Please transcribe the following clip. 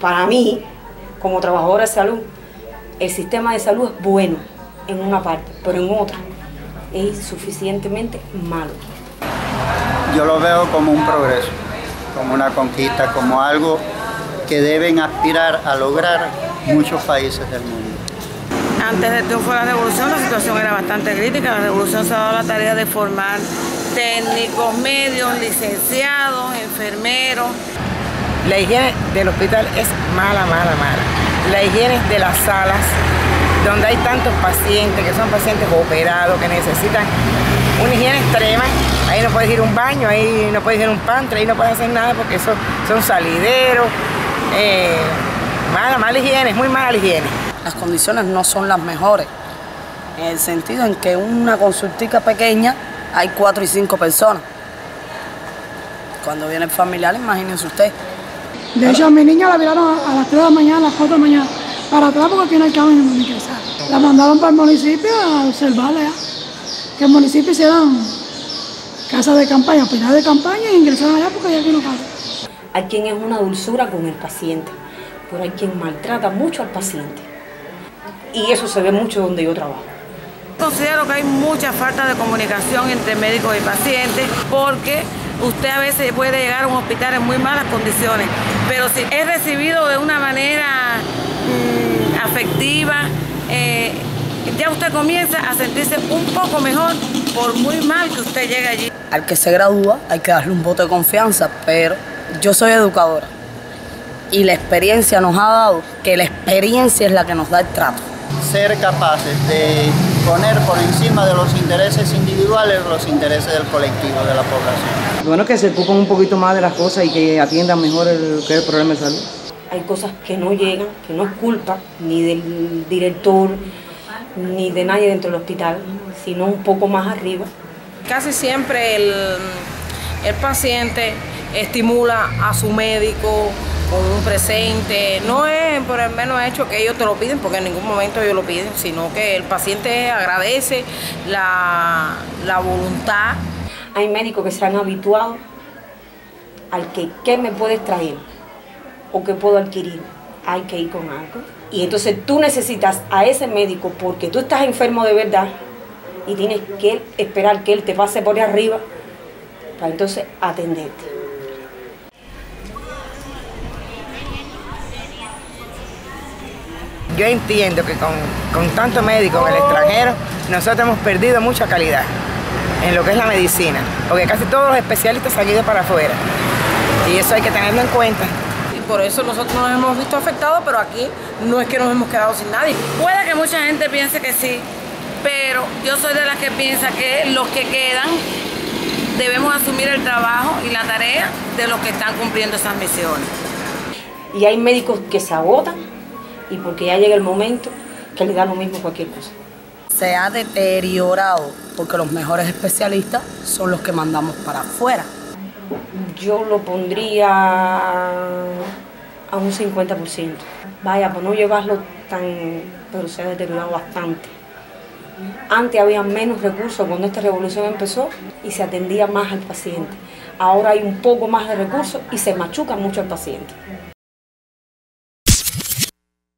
para mí, como trabajadora de salud, el sistema de salud es bueno en una parte, pero en otra es suficientemente malo. Yo lo veo como un progreso, como una conquista, como algo que deben aspirar a lograr muchos países del mundo. Antes del triunfo de la revolución la situación era bastante crítica. La revolución se ha dado la tarea de formar técnicos, medios, licenciados, enfermeros. La higiene del hospital es mala, mala, mala. La higiene de las salas, donde hay tantos pacientes que son pacientes operados, que necesitan una higiene extrema. Ahí no puedes ir un baño, ahí no puedes ir un pantry, ahí no puedes hacer nada porque son salideros. Eh, mala, mala higiene, muy mala higiene. Las condiciones no son las mejores, en el sentido en que una consultica pequeña hay cuatro y cinco personas. Cuando viene el familiar, imagínense usted. De hecho, a mi niña la viraron a las 3 de la mañana, a las 4 de la mañana, para atrás porque aquí no hay cama en mi casa. La mandaron para el municipio a observarla ya. Que el municipio hicieran casa de campaña, hospital de campaña e ingresaron allá porque ya aquí no cabe. Hay quien es una dulzura con el paciente, pero hay quien maltrata mucho al paciente. Y eso se ve mucho donde yo trabajo. Considero que hay mucha falta de comunicación entre médicos y pacientes porque usted a veces puede llegar a un hospital en muy malas condiciones, pero si es recibido de una manera mm, afectiva, eh, ya usted comienza a sentirse un poco mejor por muy mal que usted llegue allí. Al que se gradúa hay que darle un voto de confianza, pero yo soy educadora y la experiencia nos ha dado que la experiencia es la que nos da el trato. Ser capaces de poner por encima de los intereses individuales los intereses del colectivo, de la población. Bueno, que se ocupen un poquito más de las cosas y que atiendan mejor el, que el problema de salud. Hay cosas que no llegan, que no es culpa ni del director, ni de nadie dentro del hospital, sino un poco más arriba. Casi siempre el, el paciente estimula a su médico con un presente. No es por el menos hecho que ellos te lo piden, porque en ningún momento ellos lo piden, sino que el paciente agradece la, la voluntad. Hay médicos que se han habituado al que qué me puedes traer o qué puedo adquirir. Hay que ir con algo. Y entonces tú necesitas a ese médico porque tú estás enfermo de verdad y tienes que esperar que él te pase por arriba para entonces atenderte. Yo entiendo que con, con tanto médico en el extranjero, nosotros hemos perdido mucha calidad en lo que es la medicina, porque casi todos los especialistas han ido para afuera. Y eso hay que tenerlo en cuenta. Y por eso nosotros nos hemos visto afectados, pero aquí no es que nos hemos quedado sin nadie. Puede que mucha gente piense que sí, pero yo soy de las que piensa que los que quedan debemos asumir el trabajo y la tarea de los que están cumpliendo esas misiones. Y hay médicos que se agotan y porque ya llega el momento que le da lo mismo cualquier cosa. Se ha deteriorado porque los mejores especialistas son los que mandamos para afuera. Yo lo pondría a un 50%. Vaya, por no llevarlo tan... pero se ha deteriorado bastante. Antes había menos recursos cuando esta revolución empezó y se atendía más al paciente. Ahora hay un poco más de recursos y se machuca mucho al paciente.